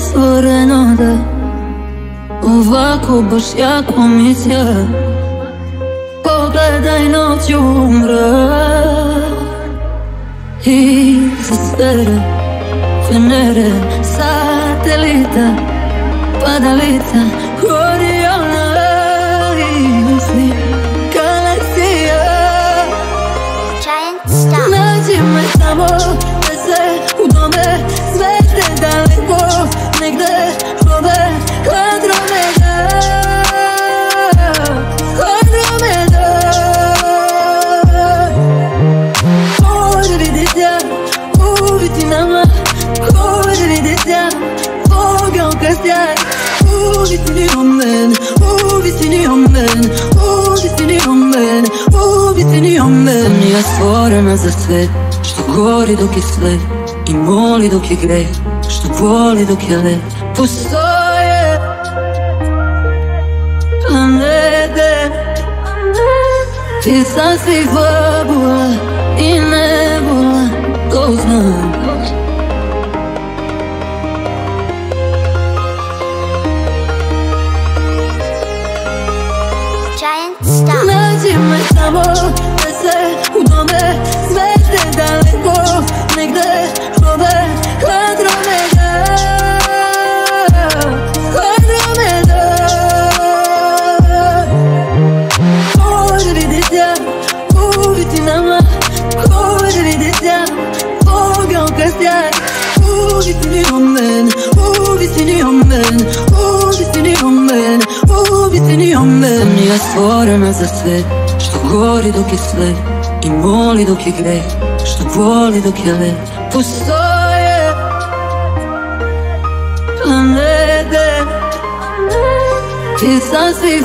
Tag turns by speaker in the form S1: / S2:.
S1: stvoreno da Ovako baš jako mi sja Pogledaj noću mrak I zastere Venere Satelita Padalica Oriona I svi Galaksija
S2: Giant Stop.
S1: Nađi me samo nama Ko želi deta Vogue en castagne Où destiné emmène Où destiné emmène Où destiné emmène Où destiné emmène Sam ja stvorena za sve Što gori dok je sve I moli dok je gre Što voli dok je le Postoje Planete Ti sam svih blabula I nebula To znam
S2: Giant Stop.
S1: Samo u tome Zvezde daleko negde plove Andromeda Andromeda Može vidjet ja u vitinama Može vidjet ja Boga ukrasjaj U visini omen U visini omen U visini stvorena za sve Što gori dok je sve I moli dok je greh Što voli dok je let Postoje Planete Ti sam svih